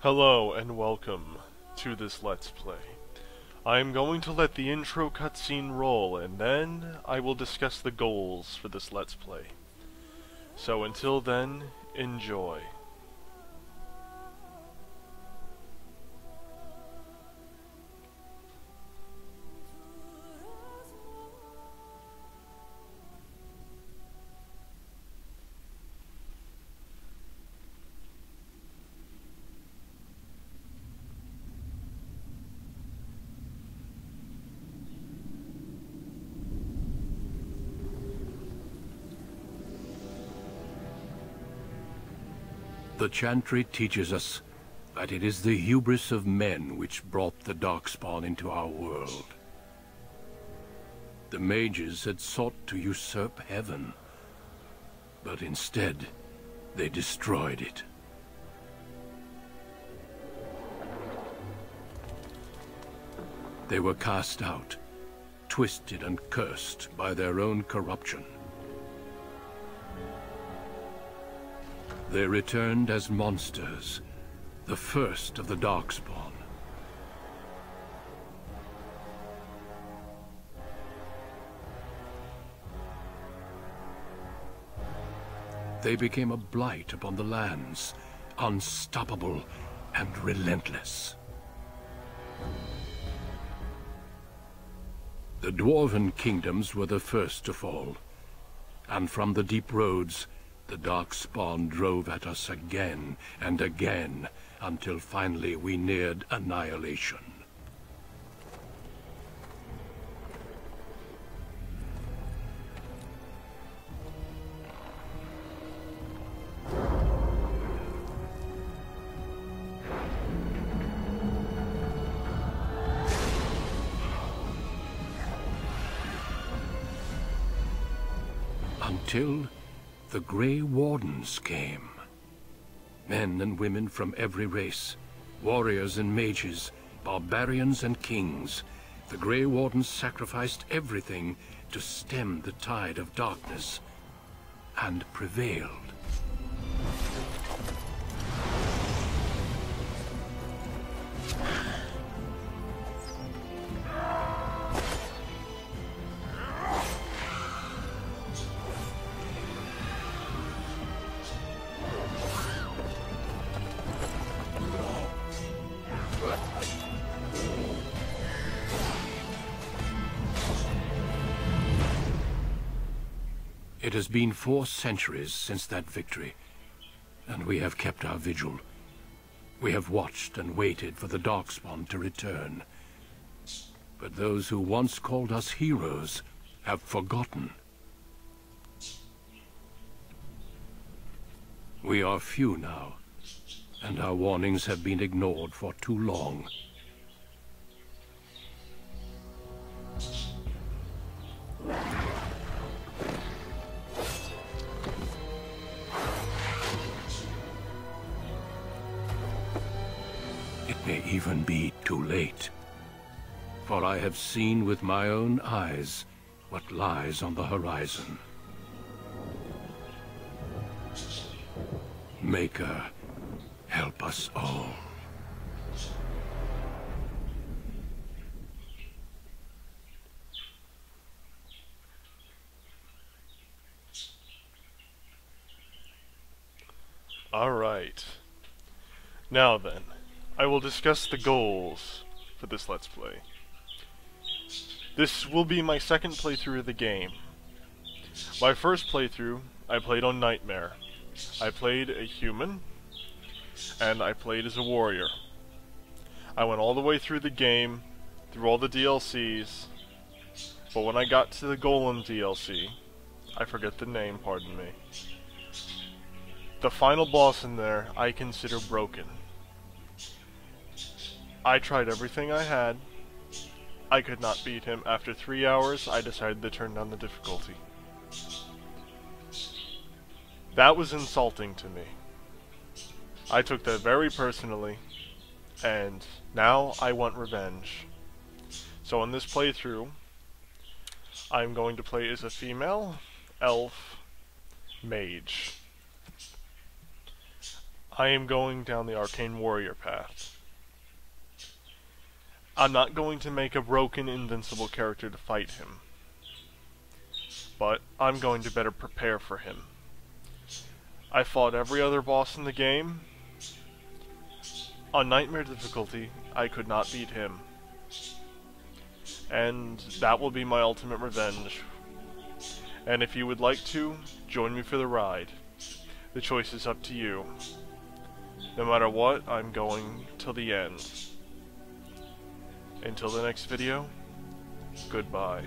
Hello and welcome to this Let's Play. I am going to let the intro cutscene roll and then I will discuss the goals for this Let's Play. So until then, enjoy. The Chantry teaches us that it is the hubris of men which brought the Darkspawn into our world. The mages had sought to usurp heaven, but instead they destroyed it. They were cast out, twisted and cursed by their own corruption. They returned as monsters, the first of the Darkspawn. They became a blight upon the lands, unstoppable and relentless. The Dwarven kingdoms were the first to fall, and from the deep roads, the Darkspawn drove at us again and again, until finally we neared annihilation. Until the Grey Wardens came. Men and women from every race, warriors and mages, barbarians and kings. The Grey Wardens sacrificed everything to stem the tide of darkness, and prevailed. It has been four centuries since that victory, and we have kept our vigil. We have watched and waited for the Darkspawn to return. But those who once called us heroes have forgotten. We are few now, and our warnings have been ignored for too long. It may even be too late. For I have seen with my own eyes what lies on the horizon. Maker, help us all. Alright. Now then, I will discuss the goals for this Let's Play. This will be my second playthrough of the game. My first playthrough, I played on Nightmare. I played a human, and I played as a warrior. I went all the way through the game, through all the DLCs, but when I got to the Golem DLC, I forget the name, pardon me, the final boss in there I consider broken. I tried everything I had. I could not beat him. After three hours, I decided to turn down the difficulty. That was insulting to me. I took that very personally, and now I want revenge. So in this playthrough, I'm going to play as a female elf mage. I am going down the Arcane Warrior path. I'm not going to make a broken, invincible character to fight him. But I'm going to better prepare for him. I fought every other boss in the game. On Nightmare difficulty, I could not beat him. And that will be my ultimate revenge. And if you would like to, join me for the ride. The choice is up to you. No matter what, I'm going till the end. Until the next video, goodbye.